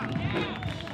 Yeah.